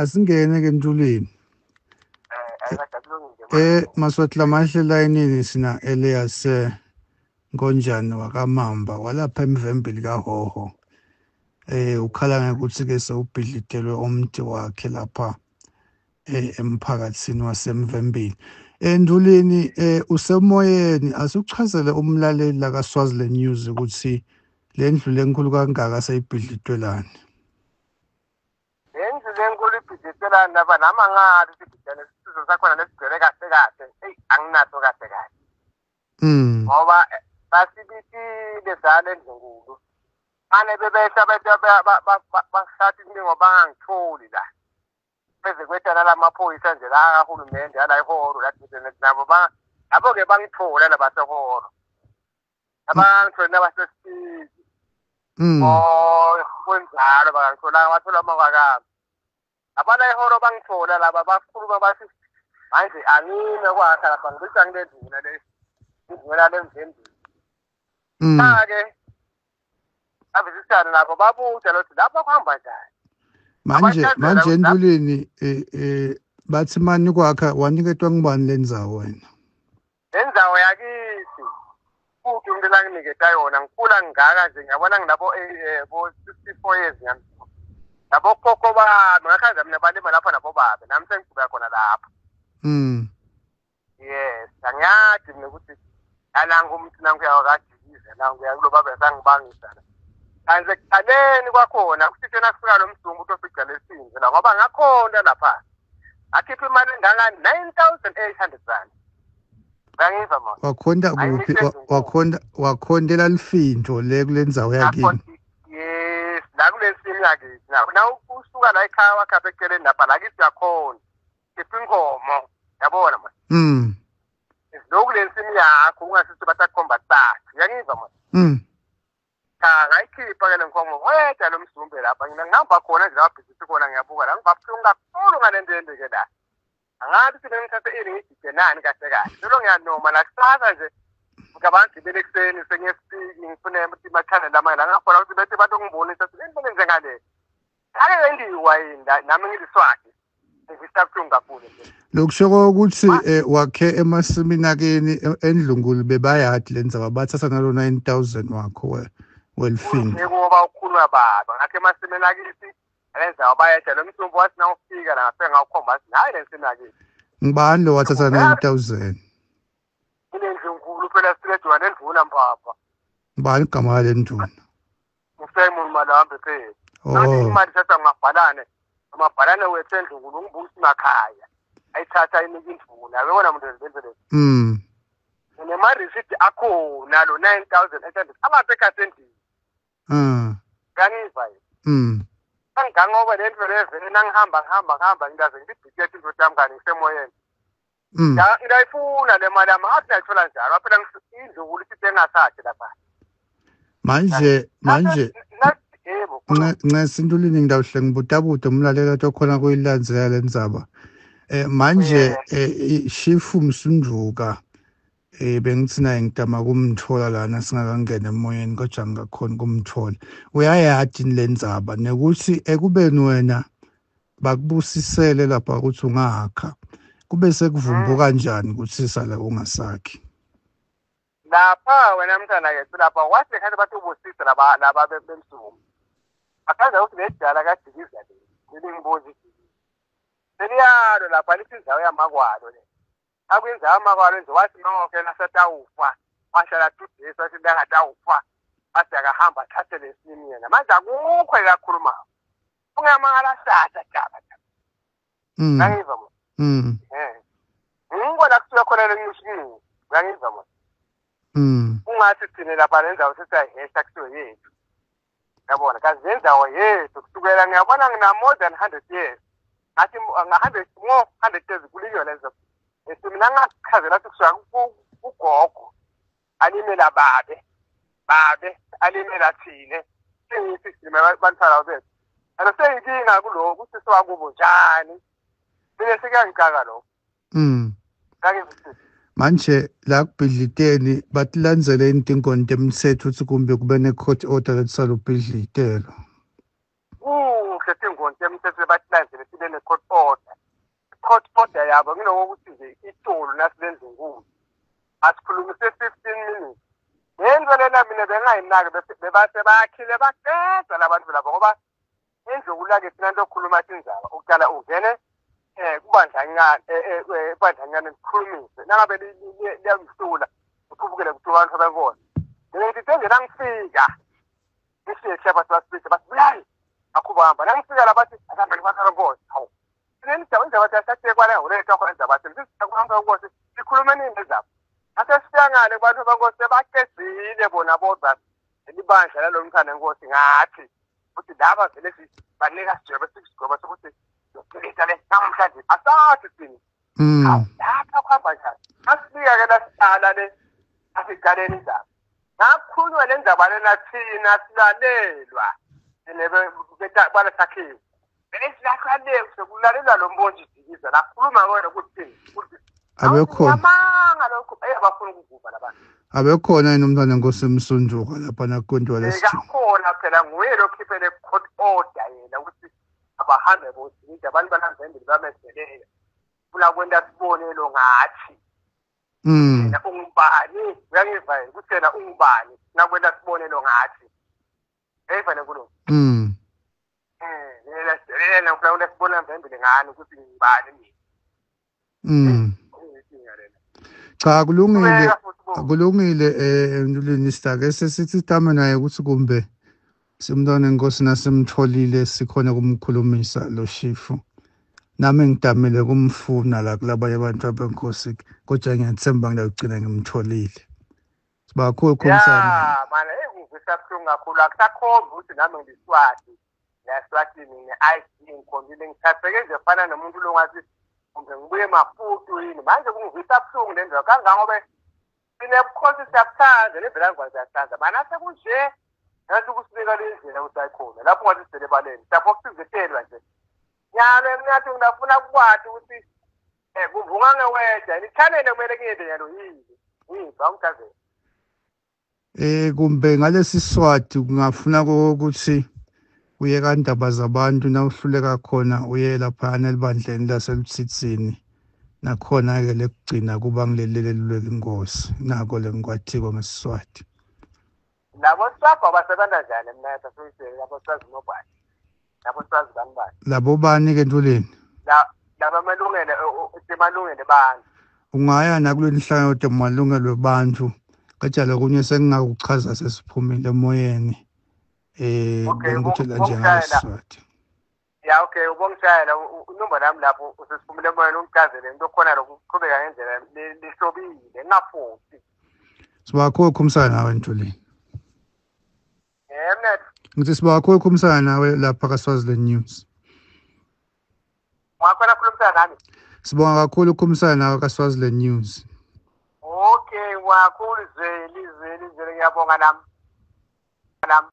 asingene ke ntulini eh maswatla mahle layinini sina Elias Nkonjane wakamamba walapha emvembili kaHoho eh ukhala ngekuthi ke sewubhidlitelwe umthi wakhe lapha eh emphakathini wasemvembini endulini eh usemoyeni asuchazele umlaleli la kaSwaziland News ukuthi lendlu lenkulu kangaka seyibhidlitwelani lenkulu ibhidlitelani lapha nama ngathi sibhidane isizwe sakhona lesigcwele kahle kahle eyi anginaso kahle kahle mm ngoba eh, basibitile zale ndlunkulu ane bebehla bethi bashathi iningo bangangitholi la beze kwetana lamaphoyisa nje la kahulumende ala ihoro nabo labo-ke bangithola labasehoro abangithole nabasesipiki mm oh kunjalo bangangitholanga bathola amakwakami abana ihoro bangithola laba bakhuluma bathi manje angime kwakha lapha ngibica ngilenduna le induna lemvembini mm. Cha-ke avisisane nabo babuza lokuthi lapho kuhamba njani? Manje Abachazela manje ukuthi- entulini eh eh bathi mani kwakha waniketwa ngubani lendzawo wena? Lendzawo yakithi futhi umuntu langiniketa yona ngikhula ngingaka nje ngiyabona ngilabo eh, bo sixty four years ngiyami labo khokho bami ngakhaza mina balima lapha nabo babe nami sengigcubeka khona lapha. Mm yes angiyazi mina ukuthi ananga umuntu nanguya wakajikize nanguya kulo babe sangibangisa la kanti ekuqaleni kwakhona kusithe nakufika lo mdumbu ukuthi ofica lesinze la ngoba ngakhonda lapha. Akhipha imali enganga nine thousand eight hundred rand. Uyangiva mama wakhonda kuphi? Ayimihle Wa- izinto. wakhonda wakhondela lifinto le kulendzawo yakini? Nakho- yes la kule simu yakithi na usuka la ekhaya wakhapha eceleni lapha la kithi yakhona khipha inkomo yabona ma mm. Lokhu le simu yakho ungasithi batakhomba tathi uyangiva ma mm. Cha ngayikhipha ke le nkomo wedwa lo mzumbe lapha. Ngina ngihamba khona nje lapha bhizithi khona ngiyabuka la. Ngibabuhlungu kakhulu ngale nto yendeke la. Angathi sine ngithathe ini ngidide nani kahle kahle. Lelo ngiyanoma la kusasa nje. Ngabangigibele ekuseni sengiyesipiki ngifune ukuthi bathande lamanye ngakhona ukuthi bethi bathi ungibonisa ukuthi into njengale. Ake wendiwa yini la? Nami ngiliswakhe ngifisa kuhlungu kakhulu nje. Lokushoko ukuthi eh, wakhe emasimini akeni e- endlungulu bebayadi lendzawo bathatha nalo 9000 wakho we- welifinto kuba ukhuluma baba. Ngakho emasimeni akithi alenzayo bayetha lo msumbu wathi na ufika la ngafike ngawukhomba wathi hayi le nsimi akithi ngibani lo wathatha 9000 inendlu nkulu phela siledwa nendvuna mpapha ngibani igama lalenduna usimon malambe phela. Oh. Imali thatha ngabhalane amabhalane wethu endlu nkulu ngibusa emakhaya ayithatha inika indvuna yabona muntu lenzele mm nemarisiti akhona lo nine thousand eight hundred abaphe ekhasendini ah kangiva yini mm angigangoba le nto levele nangihamba ngihamba ngihamba ngilaze ngilibhikethe indoda yami kani ngisemoyeni. Mm. Ya- ngiyayifuna le mali yami ngathi ngiyayithola njalo. Phela indlukulu isithi engasathi lapha. Manje manje yebo khuluma. ncesa intulini ngidawuhle ngibutabuta umlaleli athi okhona kuyilandzela le ndzaba. Eh manje eh shifu msunduka eh bengithi naye ngidama kumthola lana singakangena emoyeni kodwa ngingakhona kumthola. Uyayadi le ndzaba nekuthi ekubeni wena bakubusisele lapha ukuthi ungakha. Kube sekuvumbuka kanjani ukuthi sala ungasakhi lapha wena mntana yethu lapha wathi lekhathi bathi ubusise laba laba be- bemsuku akaza ukuthi ledala kadikiza le lelingibonza idikiza seliyalo lapha lithi indawo yamakwalo le. Akwinzawo amakwalo nje wathi mangokena satawufa wahlala two days wathi bengatawufa wathi akahamba athathe lesimi yena. Manje akukho ekakhulumayo ungamangala sasa jaba mm. Nangiva mo. Mm eh ngibona kusuka khona lenyushini nangiva mo mm ungathi thina lapha lenzawo sesiyayihesha kuthiwe yethu yabona kazi lenzawo yethu kusukela ngiyabona ngina more than hundred years ngathi nga-hundred more hundred years kuliyo lenzo ethi mina ngasichazela ukuthi kusuka ku- kugogo alimela babe babe alimela thine sengithi thina bantfana bethu and seyinkinga kulo ukuthi siwakubo njani mine sekuyangicaka lokho mm kangivisisi manje la kubhidliteni batilandzele intingoni temtsetfo ukuthi kumbe kube ne-court order lethi salubhidlitelo kuhle tingonti temthetho batilanzele sibe ne yabo nginokuthi nje itolo nasilenza inkulu asikhulumise 15 minutes lento lena mina bengayinaki bese- bebase bayakhile baqeda labantu labo ngoba endlokulake thina nto okhuluma sinzaba ukuqala ungene um kubandlanyana ebandlanyana likhulumise nangabe liyamhlula uphubukele kuthiwa abantu abenkosi ngithi senje nangifika ngisheshe abantu basibise bathi buyayi akhubamba. Nangifika la bathi ahambe libantu abenkosi hawu sinenindaba indaba thasathe kwala nguletha khona indaba thina sisiyakuhamba enkosi sikhulume nini nezabo asesifiyangane kubantu benkosi sebaqedile bona bodwa. Elibandla lalo mthanda enkosi ngathi ukuthi laba vele banika sijobe sikusigoba sokuthi yosilisa le namhlanje asathi thina Mm. Lapha kuhamba njani asifika-ke lasihlala le asiqaleni indaba ngakhulunywa le ndaba lena thina silalelwa balesakhiwo vele silahlale sekulalelwa lo mbonje jikiza lakhuluma kona kuthini kuthi Abekhona. amanga lokhu eyabafuna ukuvuva labantu abekhona yini umntwana enkosi emsunjuka lapha nakontiwa lesi ekakhona phela nguye lokhiphele court order yena ukuthi abahambe bodinja abantu balambembili bamezelele funa kwenta sibonelo ngathi. Mm yena ungubani? Uyangiva yini ukuthi yena ungubani nakwenta sibonelo ngathi? Eyivane kulo mm um yena ufuna kwenta sibonelo mbembili ngani ukuthi ngibani mina cha kulungile kulungile eh emntulweni sitake sesithi tame naye ukuthi kumbe simntwana enkosi nasimtholile sikhona kumkhulumisa lo shifu nami ngidamile kumfuna la kulabanye abantu abenkosi kodwa ngiyathemba ngiyagcina ngimtholile. Sibakhulu khomsana ya mana eyi kungivisa buhlungu kakhulu. Akusakhombi ukuthi nami ngiliswati ngiyaswatini nge-i d ngikhombile. Ngithatheke nje fana nomuntu longathi kumbe ngibuye mafutu yini? Manje kungivisa buhlungu le ndoda kangangobe sinebukhosi siyabuthanda nevela ngwane siyathanda mana sekunje nathi ukusinika le ndlela kusayikhona lapho ungathi sele baleni mhlawumbe okusizetelwa nje. Nyalo emnyathi ngingafuna kukwati ukuthi um kuvunga ngeweda nithanele kumele kuyende nyalo yini yini angithazela Eh kumbe ngalesi swati kungafuna ukuthi uye kandaba zabantu nawuhluleka khona uye lapha elibandleni laseluthithini. Nakhona ke lekugcina kuba ngilelelelwe inkosi nako lengikwathiwa ngesiswati labo swabha basebenza njani emnetha soyisele labo swazi nobani. Labo swazi bani? Bani labo bani ke ntuleni? La- laba amalungelo semalungelo bantu ungaya nakuleli hlangothi malungelo abantu kanjalo kunye sengingakuchaza sesiphumile emoyeni eh Okay, bengikutshela bo- nje bongishayela. ngesiswati ya okay ubongishayela unumba nami lapho usesiphumile emoyeni ungichazele into khona lokuqhubeka ngendlela li- lihlobile ngingafuthi sibakhulu khumsana nawe ntuleni. Um mnetha ngithi sibakhulu khumsana nawe lapha kaSwaziland News. Ungakhona khulumisana nami? Sibonga kakhulu ukhumsana nawe kaSwaziland News. okay wakhulu zweli zweli zweli ngiyabonga nami. Nami.